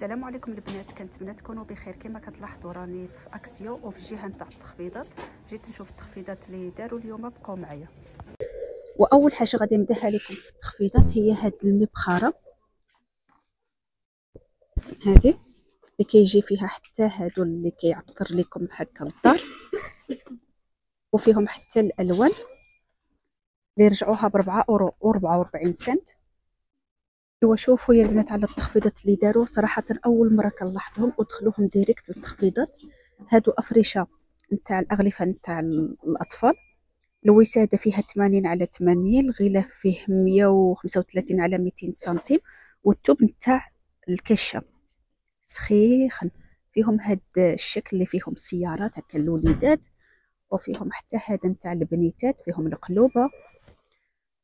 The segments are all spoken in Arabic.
السلام عليكم البنات كنتمنى تكونوا بخير. كما كتلاحظوا راني في أكسيو وفي الجهه نتاع التخفيضات. جيت نشوف التخفيضات اللي داروا اليوم بقاو معايا. وأول حاجة غادي نبدأها لكم في التخفيضات هي هاد المبخرة. هادي اللي كيجي فيها حتى هادو اللي كيعطر لكم هكا الدار. وفيهم حتى الألوان. اللي رجعوها ب 4 اورو و 44 سنت. ايوا شوفوا يا البنات على التخفيضات اللي داروا. صراحة أول مرة كنلاحظهم ودخلوهم ديريكت للتخفيضات. هادو افرشه نتاع الأغلفة نتاع الأطفال. الوسادة فيها 80 على 80 الغلاف فيه 135 على 200 سنتيم والثوب نتاع الكشة. سخيخن. فيهم هاد الشكل اللي فيهم سيارات هكا الوليدات. وفيهم حتى هذا نتاع البنيتات فيهم القلوبة.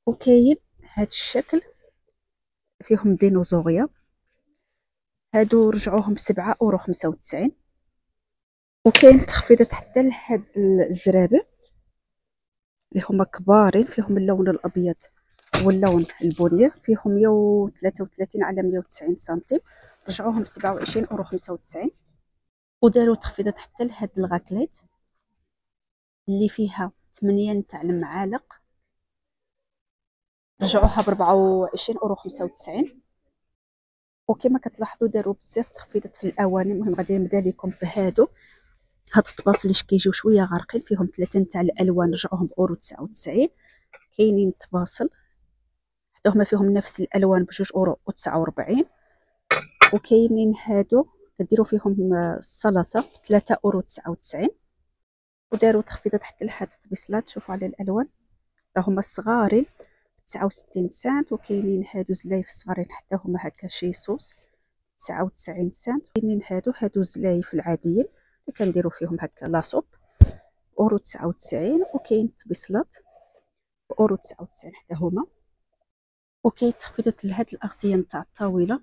وكاين هاد الشكل. فيهم ديناصوريا هادو رجعوهم بسبعة اورو خمسة وتسعين. وكاين تخفيضات حتى لهاد الزرابة اللي هما كبارين فيهم اللون الأبيض واللون البني فيهم مية وثلاثة وثلاثين على مية وتسعين سنتيم. رجعوهم بسبعة وعشرين اورو خمسة وتسعين. وداروا تخفيضات حتى لهاد ال raclette اللي فيها ثمانية نتاع المعالق. رجعوها ب 24 أورو 95 وكما كتلاحظوا داروا بزاف تخفيضات في الأواني. المهم غادي نبدأ لكم بهادو. هاد الطباس اللي كيجيو شوية غارقين فيهم ثلاثة نتاع الألوان رجعوهم بأورو 99 كاينين طباسل حتى هما فيهم نفس الألوان بجوج أورو و49 وكاينين هادو كديروا فيهم السلطة 3 أورو 99 وداروا تخفيضات حتى لهاد الطبيسلات شوفوا على الألوان راهما صغارين. تسعة وستين سنت وكاينين هادو زلايف صغارين حتى هما هكا شي صوص تسعة وتسعين سنت كاينين هادو هادو زلايف العاديين اللي كنديرو فيهم هكا la soupe أورو تسعة وتسعين وكاين طبيصلات أورو تسعة وتسعين حتى هما وكاين تخفيضات لهاد الاغطيه نتاع الطاولة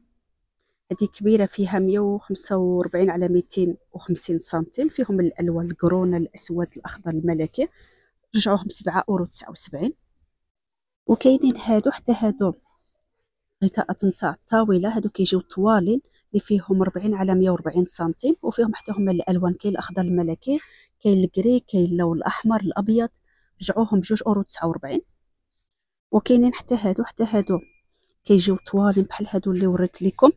هذه كبيرة فيها مية وخمسة وربعين على ميتين وخمسين سنتيم فيهم الألوان القرون الأسود الأخضر الملكي رجعوهم بسبعة أورو تسعة وسبعين. وكاينين هادو حتى هادو غطاءات نتاع الطاوله هادو كيجيو طوالين اللي فيهم 40 على 140 سنتيم وفيهم حتى هما الألوان كاين الأخضر الملكي كاين الكري كاين اللون الأحمر الأبيض رجعوهم بجوج أورو 49 وكاينين حتى هادو حتى هادو كيجيو طوالين بحال هادو اللي وريت لكم.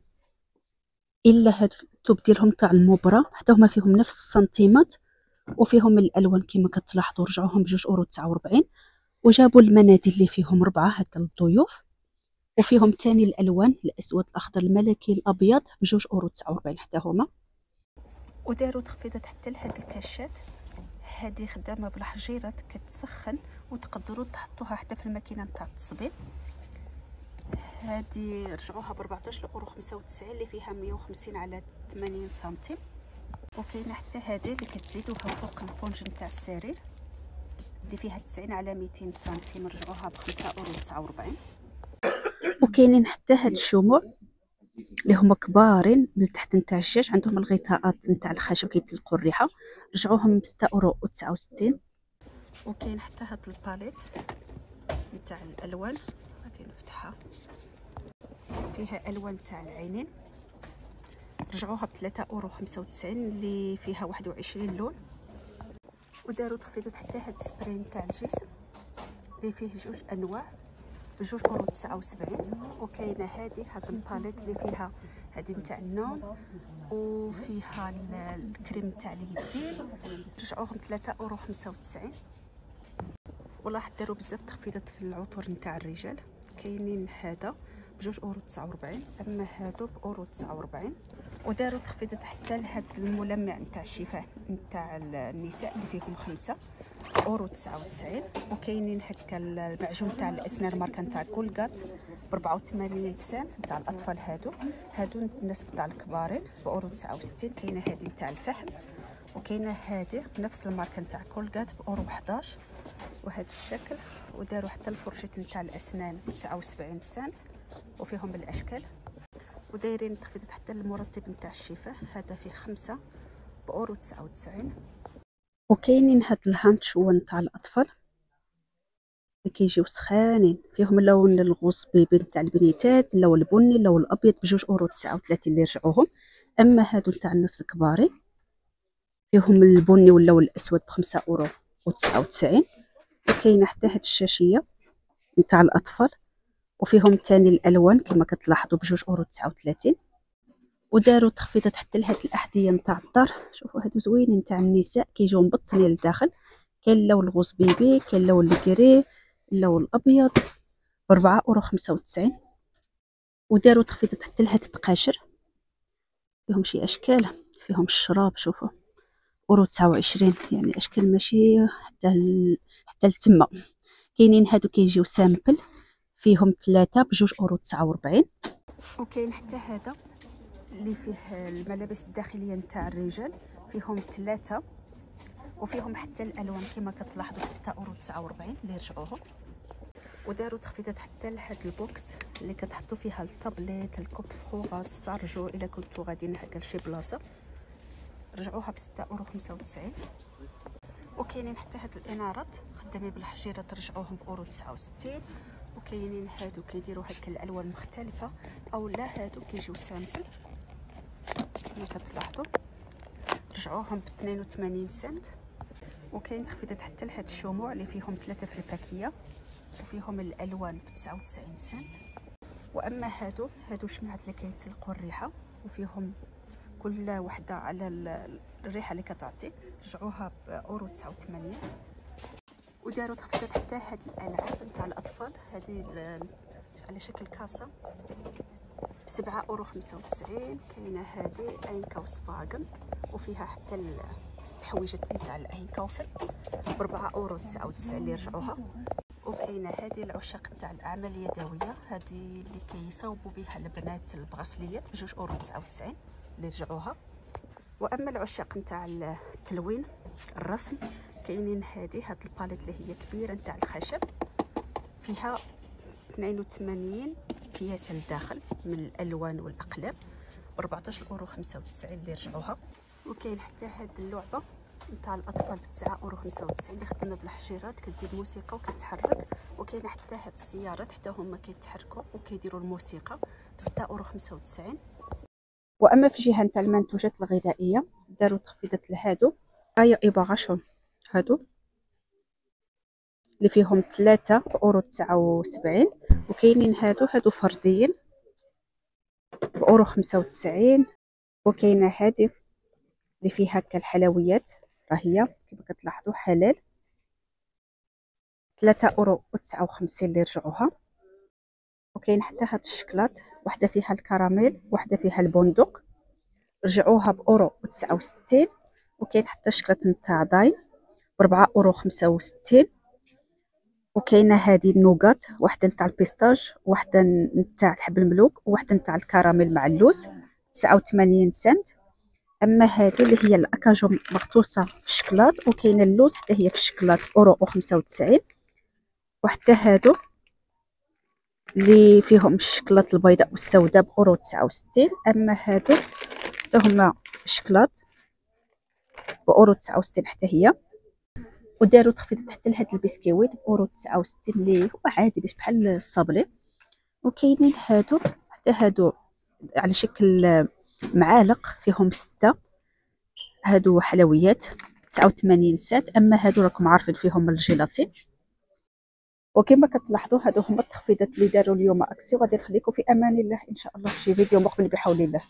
إلا هادو التوب ديالهم تاع المبرة حتى هما فيهم نفس السنتيمات وفيهم الألوان كما كتلاحظوا رجعوهم بجوج أورو 49 وجابوا المناديل اللي فيهم ربعة هكا للضيوف وفيهم تاني الألوان الأسود الأخضر الملكي الأبيض بجوج أورو تسعة وربعين حتى هما. وداروا تخفيضات حتى لهاد الكاشات. هذه خدامة بالحجيرات كتسخن وتقدروا تحطوها حتى في الماكينة نتاع التصبيل هذه رجعوها ب 14 اورو 95 اللي فيها 150 على 80 سنتيم. وكاينة حتى هذه اللي كتزيدوها فوق الفونج نتاع السرير. اللي فيها 90 على 200 سنتيم رجعوها ب 5 اورو 49 وكاينين حتى هاد الشموع اللي هما كبارين من تحت نتاع الجاج عندهم الغطاءات نتاع الخشب كيطلقوا الريحة. رجعوهم ب 6 أورو 69 وكاين حتى هاد ال palette نتاع الألوان. غادي نفتحها. فيها ألوان تاع العينين. رجعوها ب 3 اورو 95 اللي فيها 21 لون. وداروا تخفيضات حتى هاد السبراي نتاع الجسم اللي فيه جوج أنواع. بجوج اورو تسعة وسبعين وكاينة هادي هاد ال palette اللي فيها هادي نتاع النوم وفيها الكريم تاع اليدين. رجعوهم ثلاثة أورو خمسة وتسعين. ولاحظ داروا بزاف تخفيضات في العطور نتاع الرجال. كاينين هذا بجوج أورو تسعة وربعين أما هادو بأورو تسعة وربعين وداروا تخفيضات حتى لهاد الملمع نتاع الشفاه نتاع النساء اللي فيهم خمسة أورو تسعة وتسعين. وكاينين هكا المعجون تاع الأسنان ماركة نتاع كولغات بربعة وثمانين سنت نتاع الأطفال هادو. هادو الناس نتاع الكبارين بأورو تسعة وستين. كاينة هادي نتاع الفحم وكاينة هادي بنفس الماركة نتاع كولغات بأورو 11 وهذا الشكل وداروا حتى الفرشة نتاع الأسنان بتسعة وسبعين سنت وفيهم الأشكال. ودايرين تخفيضات حتى المرطب نتاع الشفاه. هذا فيه خمسة بأورو تسعة وتسعين. وكاينين هاد ال poncho نتاع الأطفال. كيجيو سخانين. فيهم اللون ال rose bébé تاع البنيتات اللون البني اللون الأبيض بجوج أورو تسعة وثلاثين اللي رجعوهم أما هادو تاع الناس الكبارين فيهم البني واللون الأسود بخمسة أورو وتسعة وتسعين. وكاينة حتى هاد الشاشية نتاع الأطفال. وفيهم تاني الألوان كما كتلاحظوا بجوج أورو تسعة وثلاثين وداروا تخفيضات حتى لهاد الأحذية نتاع الدار. شوفوا هادو زوينين نتاع النساء كيجيو مبطنين لداخل كاين اللون ال rose bébé كاين اللون ال gris اللون الأبيض. بربعة أورو خمسة وتسعين. وداروا تخفيضات حتى لهاد التقاشر. فيهم شي أشكال فيهم الشراب شوفوا. أورو تسعة وعشرين يعني أشكال ماشي حتى. حتى لتما. كاينين هادو كيجيو simple. فيهم ثلاثة بجوج أورو تسعة وربعين. وكاين حتى هذا اللي فيه الملابس الداخلية نتاع الرجال فيهم ثلاثة وفيهم حتى الألوان كما كتلاحظوا ب 6 أورو 49 اللي رجعوهم. وداروا تخفيضات حتى لهاد ال box اللي كتحطوا فيها الطابليت الكوب فخوغات ال chargeur إلا كنتو غاديين هكا لشي بلاصة. رجعوها ب 6 اورو 95 وكاينين حتى هاد الإنارات خدامين بالحجيرة رجعوهم بأورو 69 وكاينين هادو كيديروا هكا الألوان مختلفة. أو لا هادو كيجيو simple. كما كتلاحظوا رجعوهم ب 82 سنت. وكاين تخفيضات حتى لهاد الشموع اللي فيهم ثلاثة في ال paquet وفيهم الألوان ب 99 سنت. وأما هادو هادو شمعات اللي كيطلقوا الريحة. وفيهم كل وحدة على الريحة اللي كتعطي. رجعوها بأورو 89 وداروا تخفيضات حتى هاد الألعاب نتاع الأطفال. هذه على شكل كاسة. بسبعة أورو خمسة وتسعين. كاينة هادي اينكا وسباغن وفيها حتى الحويجات نتاع الاينكاوفل بربعة أورو تسعة وتسعين اللي رجعوها وكاينة هذه العشاق نتاع الاعمال اليدويه هذه اللي كيصاوبوا بها البنات البغسليات بجوج أورو تسعة وتسعين اللي رجعوها وأما العشاق نتاع التلوين الرسم كاينين هذه هاد ال palette اللي هي كبيرة نتاع الخشب. فيها 82 pièces لداخل من الألوان والأقلام. ب 14 اورو 95 اللي رجعوها وكاين حتى هاد اللعبة نتاع الأطفال ب 9 اورو 95 اللي خدامه بالحجيرات كدير موسيقى وكتحرك. وكاين حتى هاد السيارات حتى هما كيتحركوا وكيديروا الموسيقى ب 6 اورو 95 وأما في جهة نتاع المنتوجات الغذائية داروا تخفيضات لهادو. ايا ايباغاشون هادو. اللي فيهم ثلاثة بأورو تسعة وسبعين وكاينين هادو هادو فرديين بأورو خمسة وتسعين وكاينة هادي اللي فيها هكا الحلويات راهي كما كتلاحظوا حلال. ثلاثة أورو وتسعة وخمسين اللي رجعوها. وكاين حتى هاد الشكلاط واحدة فيها الكراميل واحدة فيها البندق. رجعوها بأورو وتسعة وستين وكاين حتى الشكلاط نتاع داين. بربعة أورو خمسة وستين. وكاينة هذه النوغات واحدة نتاع ال pistache واحدة نتاع الحب الملوك وواحده نتاع الكراميل مع اللوز 89 سنت. أما هذه اللي هي ال acajou مغطوسه في الشكلاط وكاينة اللوز حتى هي في الشكلاط أورو و95 وحتى هادو اللي فيهم الشكلاط البيضاء والسوداء بأورو 69 أما هادو حتى هما الشكلاط بأورو 69 حتى هي. وداروا تخفيض حتى لهاد البسكويت بأورو تسعة وستين هو عادي باش بحال الصابلي. وكاينين هادو حتى هادو على شكل معالق فيهم ستة. هادو حلويات تسعة وثمانين سات. أما هادو راكم عارفين فيهم الجيلاتين. وكما كتلاحظوا هادو هما التخفيضات اللي داروا اليوم أكسي وغادي نخليكم في أمان الله إن شاء الله في شي فيديو مقبل بحول الله.